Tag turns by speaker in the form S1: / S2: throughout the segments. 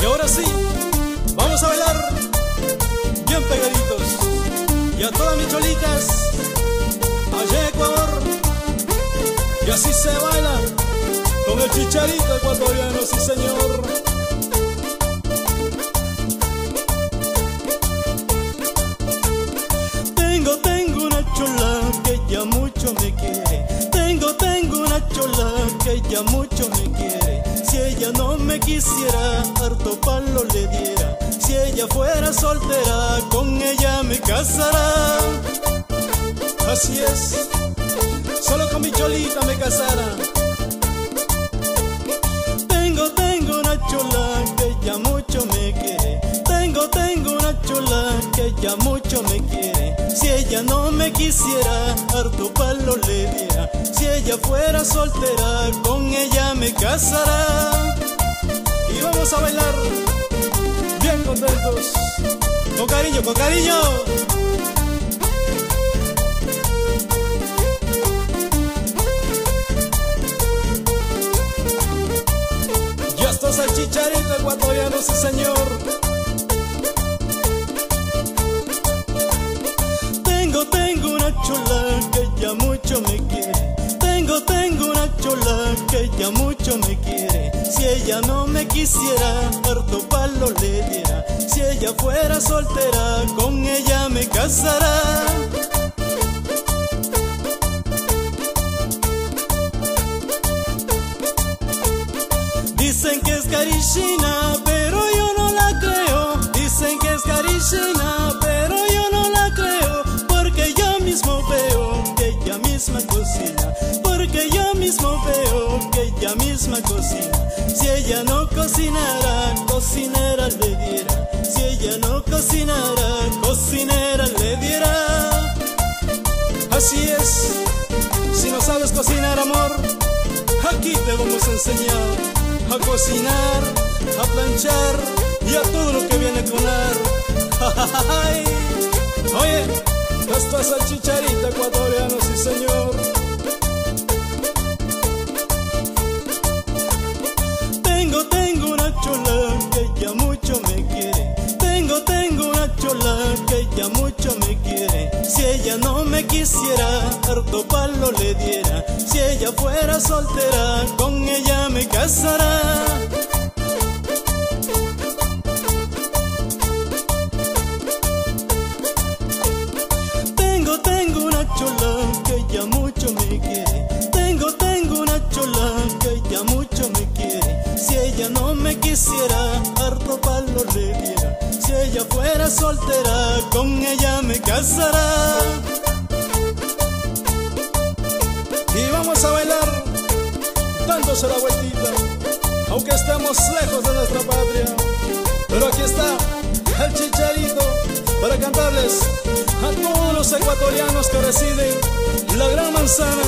S1: Y ahora sí, vamos a bailar bien pegaditos. Y a todas mis cholitas, allá Ecuador. Y así se baila con el chicharito ecuatoriano, sí señor. Tengo, tengo una chola que ya mucho me quiere. Tengo, tengo una chola que ya mucho me quiere. No me quisiera, harto palo le diera. Si ella fuera soltera, con ella me casará. Así es, solo con mi cholita me casará. Tengo, tengo una chola que ya mucho me quiere. Tengo, tengo una chola que ya mucho me quiere. Si ella no me quisiera, harto palo le diera. Si ella fuera soltera, con ella me casará. Vamos a bailar bien contentos. Con cariño, con cariño. Ya estás el chicharito ecuatoriano, sí señor. Ya mucho me quiere. Si ella no me quisiera, harto palo le diera. Si ella fuera soltera, con ella me casará. Dicen que es carichina, pero yo no la creo. Dicen que es carichina, pero ella misma cocina. Si ella no cocinara, cocinera le diera. Si ella no cocinara, cocinera le diera. Así es, si no sabes cocinar, amor, aquí te vamos a enseñar a cocinar, a planchar y a todo lo que viene con ar. Oye, esta es el chicharito ecuatoriano, sí señor. Ella no me quisiera, harto palo le diera. Si ella fuera soltera, con ella me casará. Tengo, tengo una chola que ya mucho me quiere. Tengo, tengo una chola que ya mucho me quiere. Si ella no me quisiera, harto palo le diera. Si ella fuera soltera, con ella Y vamos a bailar, dándose la vueltita, aunque estemos lejos de nuestra patria. Pero aquí está el chicharito para cantarles a todos los ecuatorianos que residen en la Gran Manzana,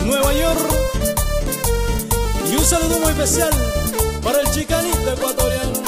S1: Nueva York. Y un saludo muy especial para el chicanito ecuatoriano.